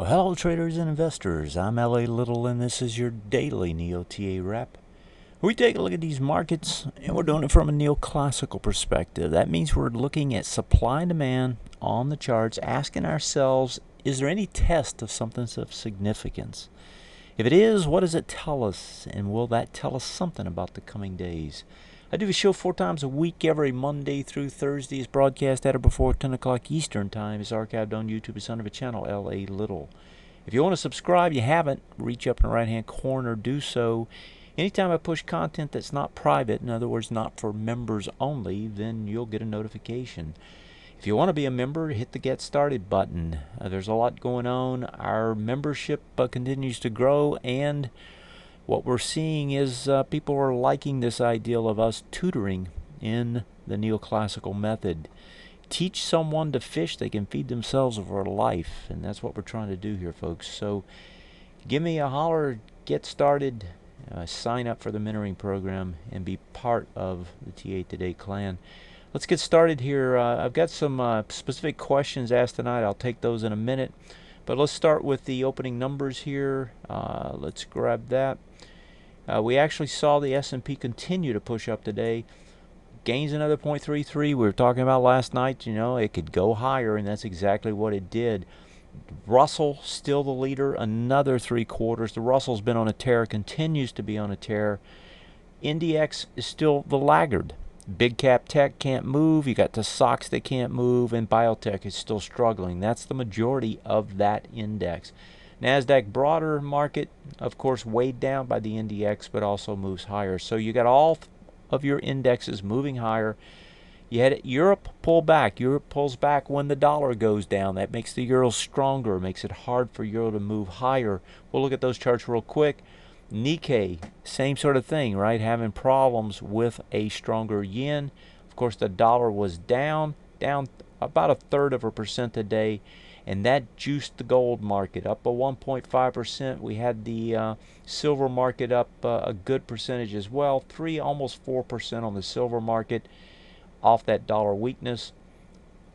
Well, hello, traders and investors. I'm LA Little, and this is your daily NeoTA wrap. We take a look at these markets, and we're doing it from a neoclassical perspective. That means we're looking at supply and demand on the charts, asking ourselves, is there any test of something of significance? If it is, what does it tell us, and will that tell us something about the coming days? I do a show four times a week, every Monday through Thursday. It's broadcast at or before 10 o'clock Eastern Time. It's archived on YouTube. It's under the channel L.A. Little. If you want to subscribe, you haven't, reach up in the right-hand corner, do so. Anytime I push content that's not private, in other words, not for members only, then you'll get a notification. If you want to be a member, hit the Get Started button. Uh, there's a lot going on. Our membership uh, continues to grow, and what we're seeing is uh, people are liking this ideal of us tutoring in the neoclassical method. Teach someone to fish, they can feed themselves for life, and that's what we're trying to do here, folks. So give me a holler, get started, uh, sign up for the mentoring program, and be part of the TA Today clan. Let's get started here. Uh, I've got some uh, specific questions asked tonight. I'll take those in a minute. But let's start with the opening numbers here. Uh, let's grab that. Uh, we actually saw the S&P continue to push up today. Gains another 0.33. We were talking about last night, you know, it could go higher, and that's exactly what it did. Russell still the leader, another three quarters. The Russell's been on a tear, continues to be on a tear. NDX is still the laggard. Big cap tech can't move. You got the SOX that can't move, and biotech is still struggling. That's the majority of that index. NASDAQ broader market, of course, weighed down by the NDX, but also moves higher. So you got all of your indexes moving higher. You had Europe pull back. Europe pulls back when the dollar goes down. That makes the euro stronger, makes it hard for euro to move higher. We'll look at those charts real quick. Nikkei, same sort of thing, right? Having problems with a stronger yen. Of course, the dollar was down, down about a third of a percent today and that juiced the gold market up a 1.5%. We had the uh, silver market up uh, a good percentage as well, three almost 4% on the silver market off that dollar weakness.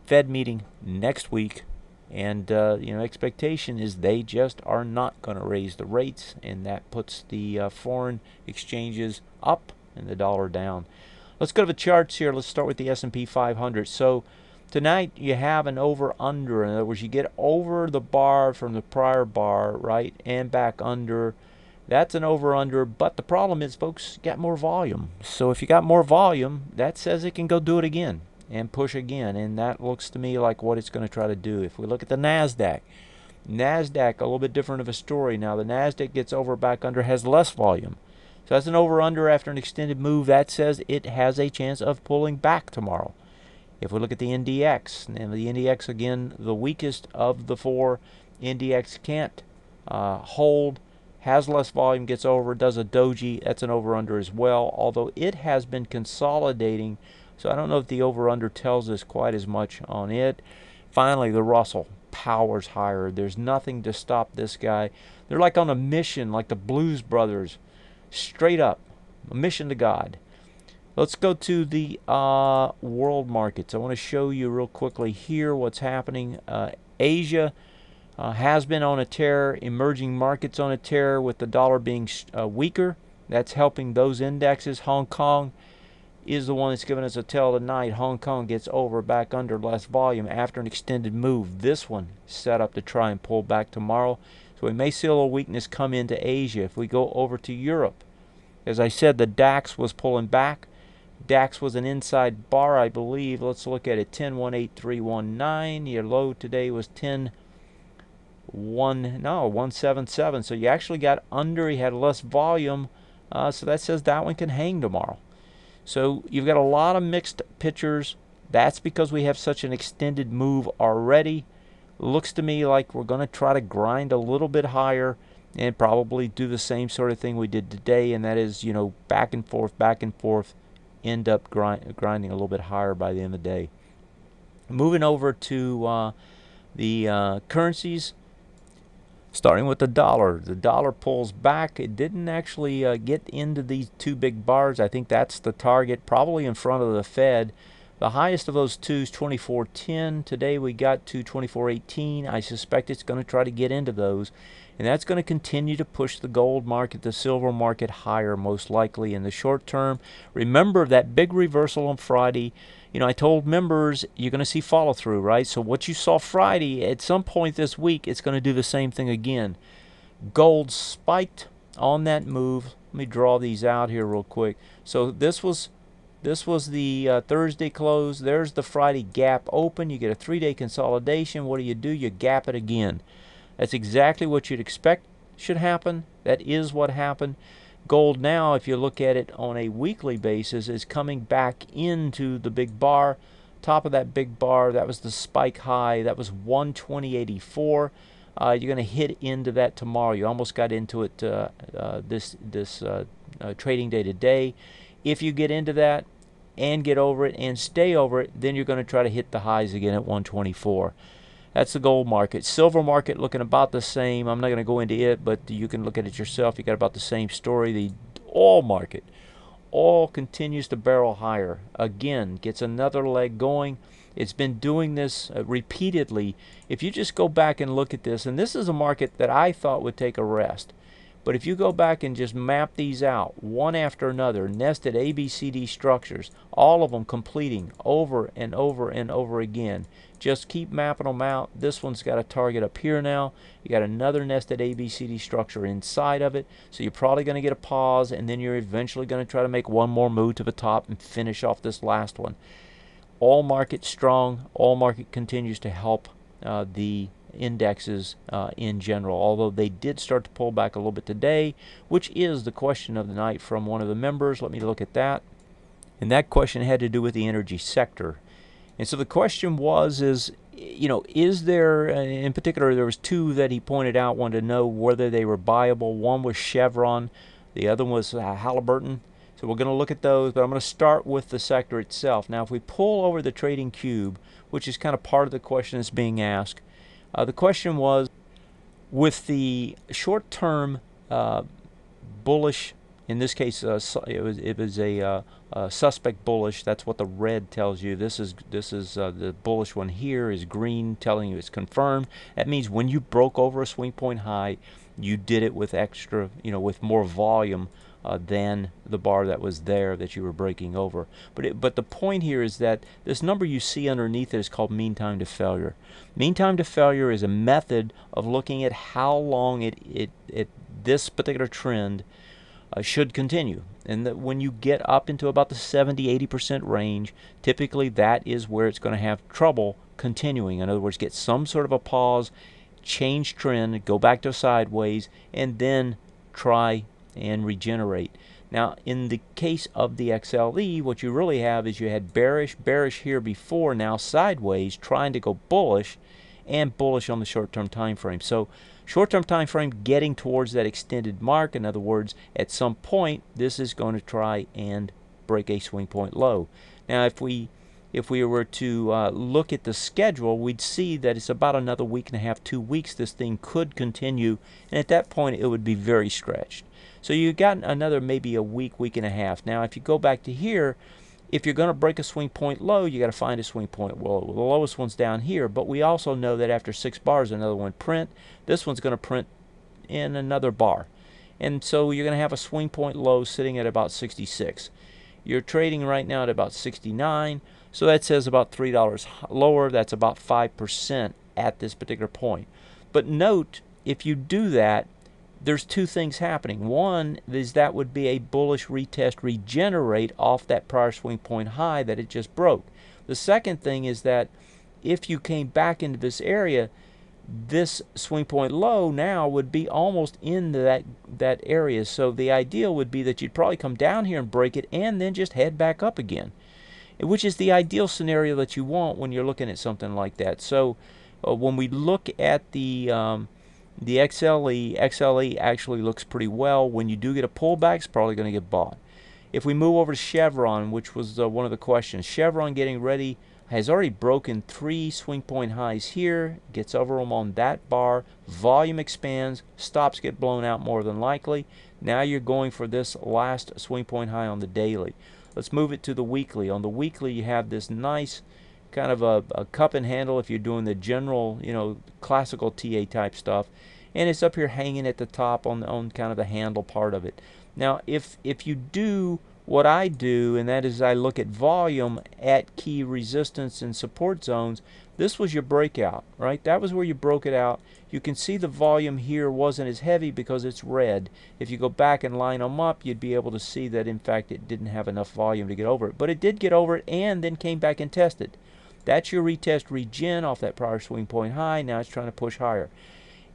Fed meeting next week, and uh, you know expectation is they just are not going to raise the rates, and that puts the uh, foreign exchanges up and the dollar down. Let's go to the charts here. Let's start with the S&P 500. So Tonight you have an over-under. In other words, you get over the bar from the prior bar, right, and back under. That's an over-under, but the problem is, folks, got more volume. So if you got more volume, that says it can go do it again and push again, and that looks to me like what it's going to try to do. If we look at the NASDAQ, NASDAQ, a little bit different of a story. Now, the NASDAQ gets over back under, has less volume. So that's an over-under after an extended move. That says it has a chance of pulling back tomorrow. If we look at the NDX, and the NDX again, the weakest of the four, NDX can't uh, hold, has less volume, gets over, does a doji, that's an over-under as well, although it has been consolidating, so I don't know if the over-under tells us quite as much on it. Finally, the Russell powers higher. There's nothing to stop this guy. They're like on a mission, like the Blues Brothers, straight up, a mission to God. Let's go to the uh, world markets. I want to show you real quickly here what's happening. Uh, Asia uh, has been on a tear, emerging markets on a tear with the dollar being uh, weaker. That's helping those indexes. Hong Kong is the one that's giving us a tell tonight. Hong Kong gets over back under less volume after an extended move. This one set up to try and pull back tomorrow. So we may see a little weakness come into Asia. If we go over to Europe, as I said, the DAX was pulling back. DAX was an inside bar, I believe. Let's look at it. 10.18319. Your low today was 10. 1 no 177 so you actually got under you had less volume uh, so that says that one can hang tomorrow so you've got a lot of mixed pictures. That's because we have such an extended move already. Looks to me like we're going to try to grind a little bit higher and probably do the same sort of thing we did today and that is you know back and forth back and forth end up grind, grinding a little bit higher by the end of the day. Moving over to uh, the uh, currencies, starting with the dollar. The dollar pulls back. It didn't actually uh, get into these two big bars. I think that's the target, probably in front of the Fed. The highest of those two is 24.10. Today we got to 24.18. I suspect it's going to try to get into those. And that's going to continue to push the gold market, the silver market higher, most likely in the short term. Remember that big reversal on Friday. You know, I told members you're going to see follow through, right? So, what you saw Friday, at some point this week, it's going to do the same thing again. Gold spiked on that move. Let me draw these out here real quick. So, this was this was the uh, Thursday close. There's the Friday gap open. You get a three day consolidation. What do you do? You gap it again. That's exactly what you'd expect should happen. That is what happened. Gold now, if you look at it on a weekly basis, is coming back into the big bar. Top of that big bar, that was the spike high. That was 120.84. Uh, you're going to hit into that tomorrow. You almost got into it uh, uh, this this uh, uh, trading day today. If you get into that, and get over it and stay over it, then you're going to try to hit the highs again at 124. That's the gold market. Silver market looking about the same. I'm not going to go into it, but you can look at it yourself. You got about the same story. The oil market, oil continues to barrel higher. Again, gets another leg going. It's been doing this uh, repeatedly. If you just go back and look at this, and this is a market that I thought would take a rest. But if you go back and just map these out one after another, nested ABCD structures, all of them completing over and over and over again, just keep mapping them out. This one's got a target up here now. You got another nested ABCD structure inside of it. So you're probably going to get a pause and then you're eventually going to try to make one more move to the top and finish off this last one. All market strong. All market continues to help uh, the indexes uh, in general, although they did start to pull back a little bit today, which is the question of the night from one of the members. Let me look at that. And that question had to do with the energy sector. And so the question was is you know, is there uh, in particular there was two that he pointed out wanted to know whether they were buyable. One was Chevron, the other was uh, Halliburton. So we're going to look at those, but I'm going to start with the sector itself. Now, if we pull over the trading cube, which is kind of part of the question that's being asked, uh, the question was with the short term uh, bullish, in this case, uh, it was, it was a, uh, a, suspect bullish. That's what the red tells you. This is, this is uh, the bullish one here is green, telling you it's confirmed. That means when you broke over a swing point high, you did it with extra, you know, with more volume uh, than the bar that was there that you were breaking over. But it, but the point here is that this number you see underneath it is called mean time to failure. Mean time to failure is a method of looking at how long it, it, it this particular trend uh, should continue. And that when you get up into about the 70 80% range, typically that is where it's going to have trouble continuing. In other words, get some sort of a pause, change trend, go back to sideways, and then try and regenerate. Now, in the case of the XLE, what you really have is you had bearish, bearish here before, now sideways, trying to go bullish, and bullish on the short-term time frame. So, short-term time frame getting towards that extended mark. In other words, at some point, this is going to try and break a swing point low. Now, if we if we were to uh, look at the schedule, we'd see that it's about another week and a half, two weeks. This thing could continue, and at that point, it would be very stretched. So you've got another maybe a week, week and a half. Now, if you go back to here, if you're going to break a swing point low, you got to find a swing point Well, The lowest one's down here, but we also know that after six bars, another one print. This one's going to print in another bar. And so you're going to have a swing point low sitting at about 66. You're trading right now at about 69. So that says about $3 lower. That's about 5% at this particular point. But note, if you do that, there's two things happening. One is that would be a bullish retest regenerate off that prior swing point high that it just broke. The second thing is that if you came back into this area, this swing point low now would be almost in that that area. So the ideal would be that you'd probably come down here and break it and then just head back up again, which is the ideal scenario that you want when you're looking at something like that. So uh, when we look at the um, the XLE, XLE actually looks pretty well. When you do get a pullback, it's probably going to get bought. If we move over to Chevron, which was uh, one of the questions, Chevron getting ready has already broken three swing point highs here, gets over them on that bar, volume expands, stops get blown out more than likely. Now you're going for this last swing point high on the daily. Let's move it to the weekly. On the weekly, you have this nice kind of a, a cup and handle if you're doing the general, you know, classical TA type stuff. And it's up here hanging at the top on, on kind of the handle part of it. Now, if, if you do what I do, and that is I look at volume at key resistance and support zones, this was your breakout, right? That was where you broke it out. You can see the volume here wasn't as heavy because it's red. If you go back and line them up, you'd be able to see that in fact it didn't have enough volume to get over it. But it did get over it and then came back and tested. That's your retest regen off that prior swing point high. Now it's trying to push higher.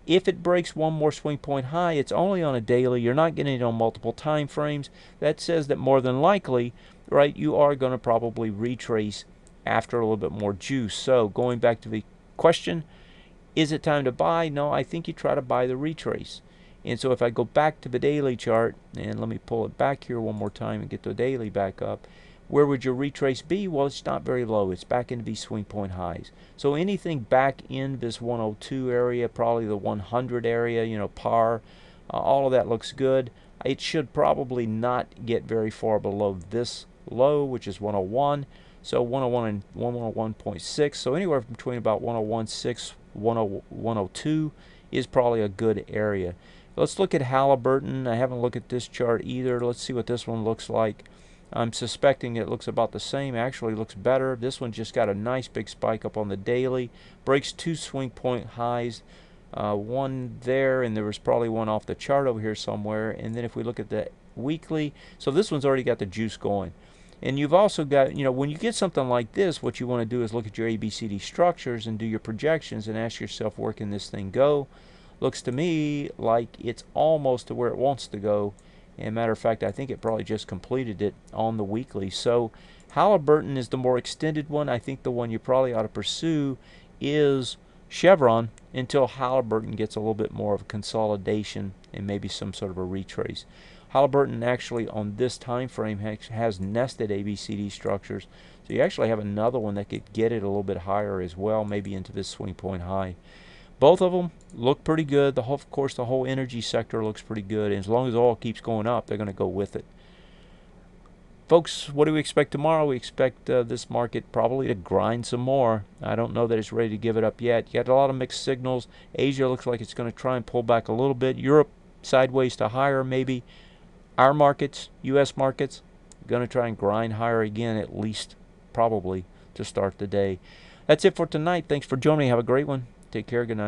If it breaks one more swing point high, it's only on a daily. You're not getting it on multiple time frames. That says that more than likely, right, you are going to probably retrace after a little bit more juice. So going back to the question, is it time to buy? No, I think you try to buy the retrace. And so if I go back to the daily chart, and let me pull it back here one more time and get the daily back up, where would your retrace be? Well, it's not very low. It's back into these swing point highs. So anything back in this 102 area, probably the 100 area, you know, par, uh, all of that looks good. It should probably not get very far below this low, which is 101. So 101 and 101.6. So anywhere between about 101.6, 102 is probably a good area. Let's look at Halliburton. I haven't looked at this chart either. Let's see what this one looks like. I'm suspecting it looks about the same. Actually looks better. This one just got a nice big spike up on the daily. Breaks two swing point highs. Uh, one there, and there was probably one off the chart over here somewhere. And then if we look at the weekly, so this one's already got the juice going. And you've also got, you know, when you get something like this, what you want to do is look at your ABCD structures and do your projections and ask yourself, where can this thing go? Looks to me like it's almost to where it wants to go and matter of fact, I think it probably just completed it on the weekly. So Halliburton is the more extended one. I think the one you probably ought to pursue is Chevron until Halliburton gets a little bit more of a consolidation and maybe some sort of a retrace. Halliburton actually on this time frame has nested ABCD structures. So you actually have another one that could get it a little bit higher as well, maybe into this swing point high. Both of them look pretty good. The whole, of course, the whole energy sector looks pretty good. And as long as oil keeps going up, they're going to go with it. Folks, what do we expect tomorrow? We expect uh, this market probably to grind some more. I don't know that it's ready to give it up yet. You got a lot of mixed signals. Asia looks like it's going to try and pull back a little bit. Europe sideways to higher, maybe. Our markets, U.S. markets, going to try and grind higher again, at least probably to start the day. That's it for tonight. Thanks for joining. me. Have a great one. Take care. Good night.